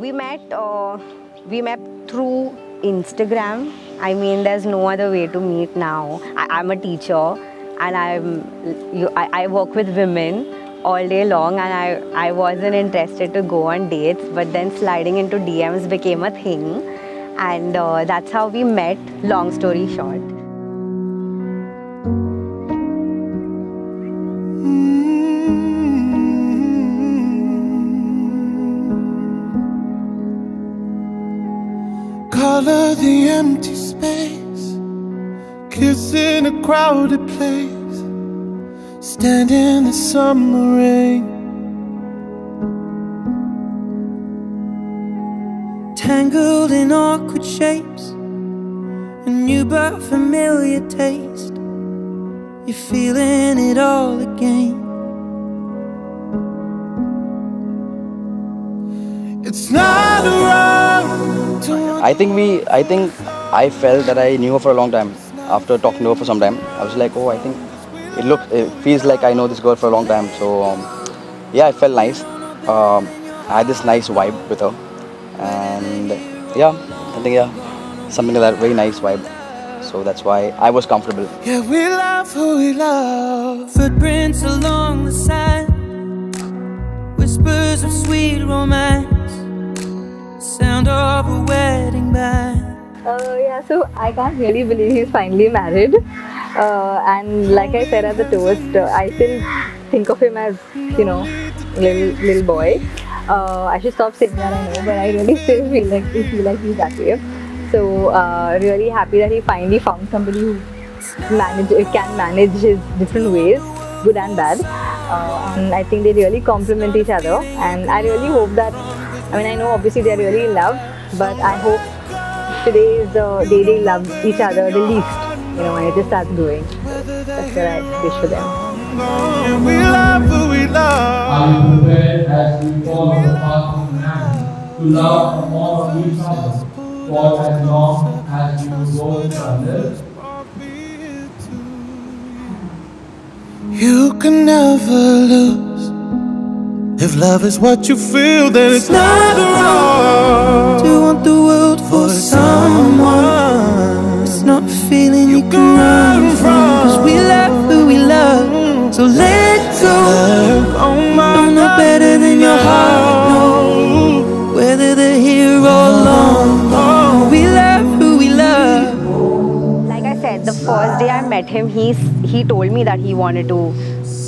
We met. Uh, we met through Instagram. I mean, there's no other way to meet now. I, am a teacher, and I'm. You, I, I work with women all day long, and I I wasn't interested to go on dates, but then sliding into DMs became a thing, and uh, that's how we met. Long story short. Color the empty space, kissing a crowded place, stand in the summer rain. Tangled in awkward shapes, a new but familiar taste. You're feeling it all again. It's not wrong I think we, I think I felt that I knew her for a long time. After talking to her for some time, I was like, oh, I think it looks, it feels like I know this girl for a long time. So um, yeah, it felt nice. Um, I had this nice vibe with her, and yeah, I think yeah, something like that, very nice vibe. So that's why I was comfortable. Yeah, we love who we love. Footprints along the sand, whispers of sweet romance sound of a wedding band. Uh, yeah, so I can't really believe he's finally married. Uh, and like I said at the toast, uh, I still think of him as, you know, little little boy. Uh, I should stop saying that, I know, but I really still feel like feel like he's that way. So uh, really happy that he finally found somebody who manage can manage his different ways, good and bad. Uh, and I think they really complement each other. And I really hope that I mean, I know obviously they're really in love, but I hope today is the uh, day they love each other the least, you know, and it just starts growing. So that's what I wish for them. We love who we love. Are you prepared as we follow the path of man to love more of each other for as long as you go live? You can never lose. If love is what you feel, then it's not wrong to want the world for someone. It's not a feeling you can run from. Cause we love who we love, so let go. Don't know better than your heart knows whether they're here or oh, long. Oh. We love who we love. Like I said, the first day I met him, he he told me that he wanted to,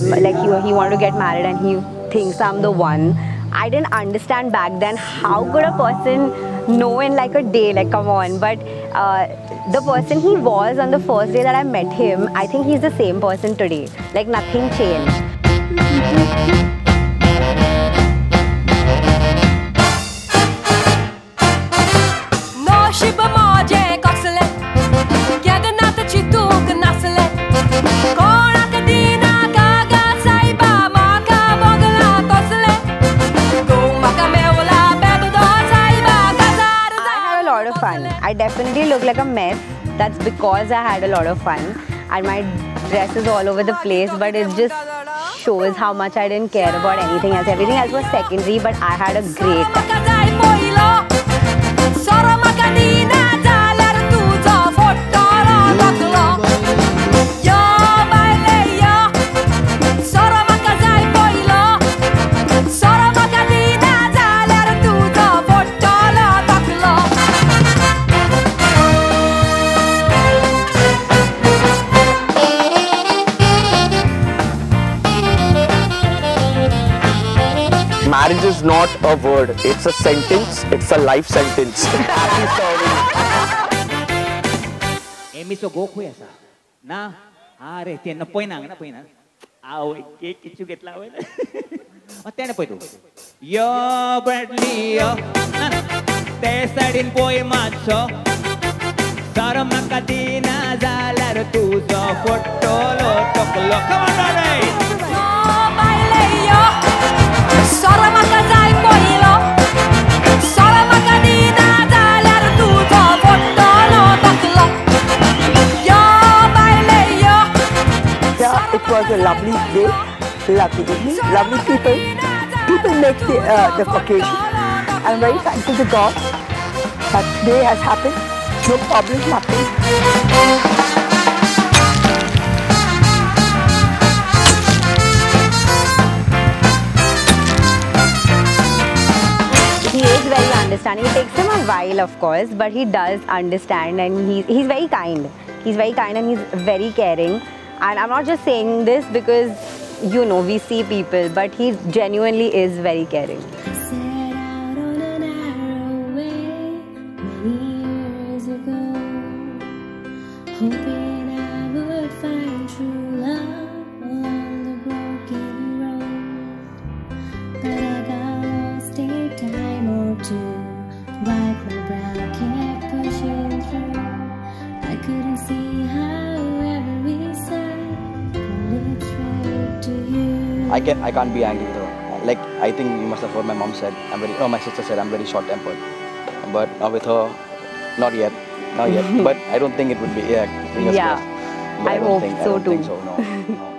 like he he wanted to get married, and he thinks I'm the one. I didn't understand back then how could a person know in like a day, like come on. But uh, the person he was on the first day that I met him, I think he's the same person today. Like nothing changed. Definitely look like a mess. That's because I had a lot of fun. And my dress is all over the place, but it just shows how much I didn't care about anything else. Everything else was secondary, but I had a great time. is not a word. It's a sentence. It's a life sentence. Happy story. Emiso goku yasa. Na, are te na poina na poina. Aao ek kichu getla hoy. Matene poidu. Yo Bradley yo. Te sadin poi macho. Saram nakadina zalar tuzo fotolo toklo. Come on. Was a lovely day, lovely evening, lovely people. People make the, uh, the occasion I'm very thankful to God that day has happened. No problems, nothing. He is very understanding. It takes him a while, of course, but he does understand and he's, he's very kind. He's very kind and he's very caring. And I'm not just saying this because, you know, we see people, but he genuinely is very caring. Set out on I can I can't be angry with her. Like I think you must have heard my mom said I'm very. Oh, my sister said I'm very short tempered. But uh, with her, not yet, not yet. but I don't think it would be. Yeah, Yeah. But I hope think, I so think too. so. No. no.